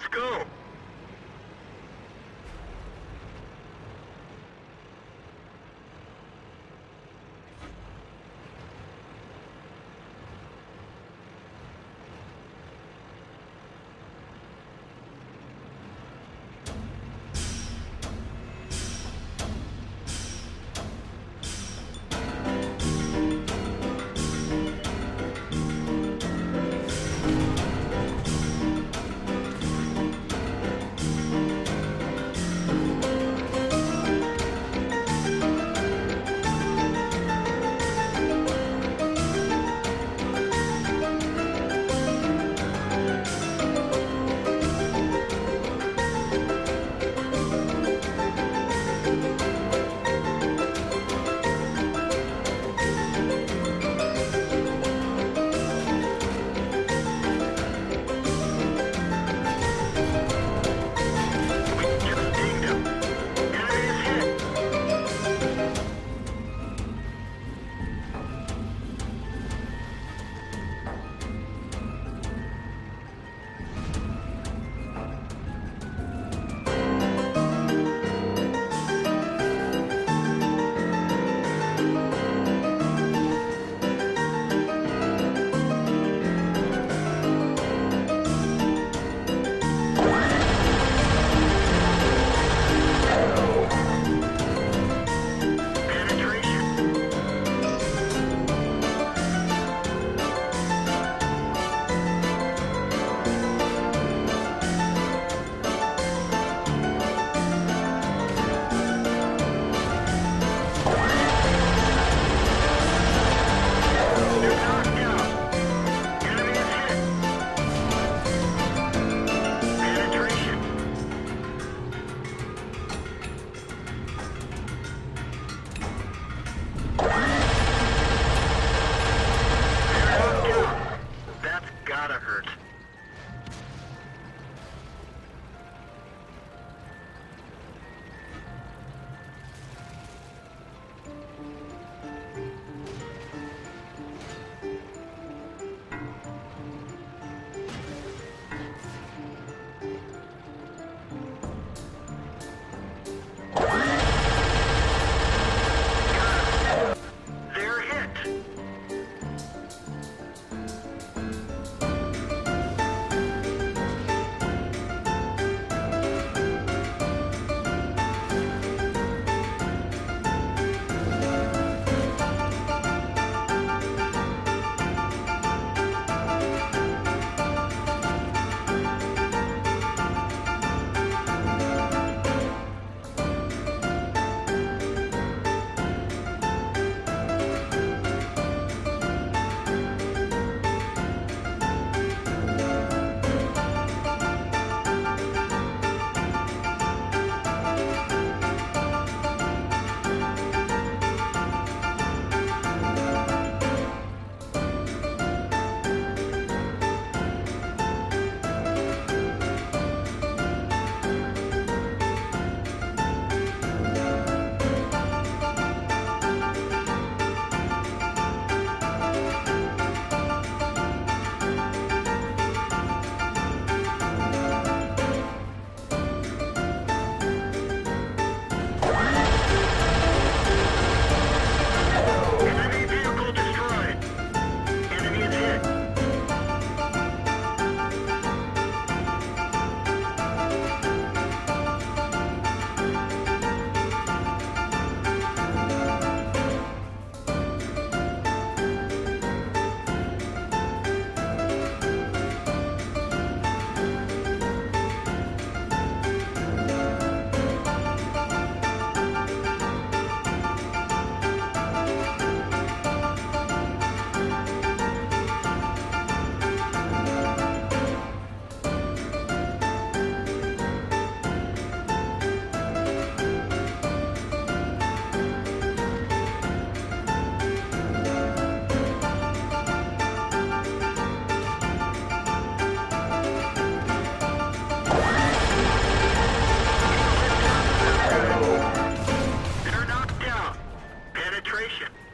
Let's go. effort. administration.